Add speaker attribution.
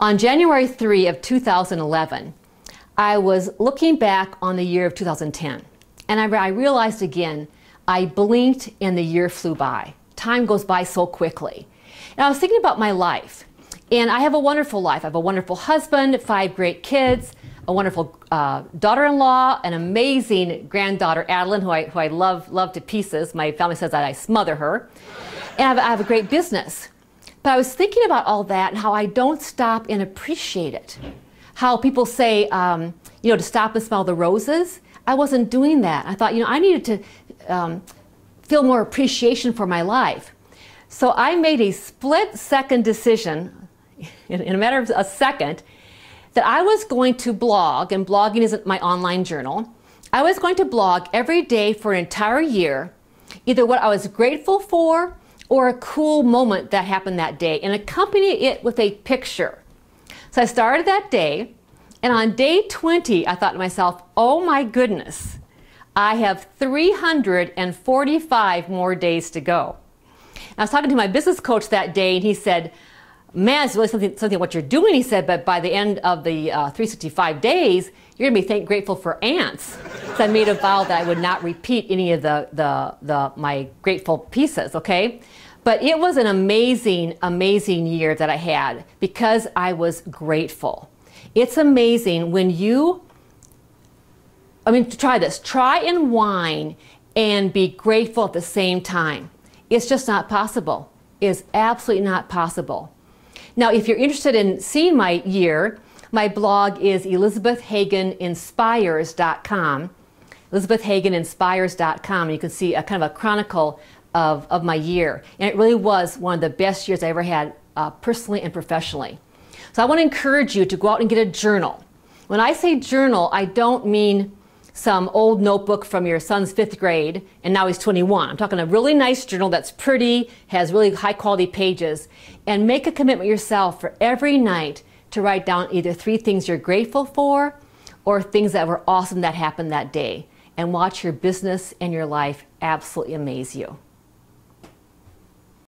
Speaker 1: On January 3 of 2011, I was looking back on the year of 2010, and I, realized again, I blinked and the year flew by. Time goes by so quickly. And I was thinking about my life, and I have a wonderful life. I have a wonderful husband, five great kids, a wonderful uh, daughter-in-law, an amazing granddaughter, Adeline, who I, who I love, love to pieces. My family says that I smother her. And I have, I have a great business. But I was thinking about all that and how I don't stop and appreciate it. How people say, um, you know, to stop and smell the roses. I wasn't doing that. I thought, you know, I needed to um, feel more appreciation for my life. So I made a split second decision, in, in a matter of a second, that I was going to blog, and blogging isn't my online journal. I was going to blog every day for an entire year, either what I was grateful for or a cool moment that happened that day, and accompany it with a picture. So I started that day, and on day 20, I thought to myself, oh my goodness, I have 345 more days to go. And I was talking to my business coach that day, and he said, man, it's really something, something what you're doing, he said, but by the end of the uh, 365 days, you're going to be thank grateful for ants. so I made a vow that I would not repeat any of the, the, the, my grateful pieces, okay? But it was an amazing, amazing year that I had because I was grateful. It's amazing when you, I mean, try this. Try and whine and be grateful at the same time. It's just not possible. It's absolutely not possible. Now, if you're interested in seeing my year, my blog is elizabethhageninspires.com. elizabethhageninspires.com. You can see a kind of a chronicle of, of my year. And it really was one of the best years I ever had uh, personally and professionally. So I want to encourage you to go out and get a journal. When I say journal, I don't mean some old notebook from your son's fifth grade and now he's 21. I'm talking a really nice journal that's pretty, has really high quality pages, and make a commitment yourself for every night to write down either three things you're grateful for or things that were awesome that happened that day and watch your business and your life absolutely amaze you.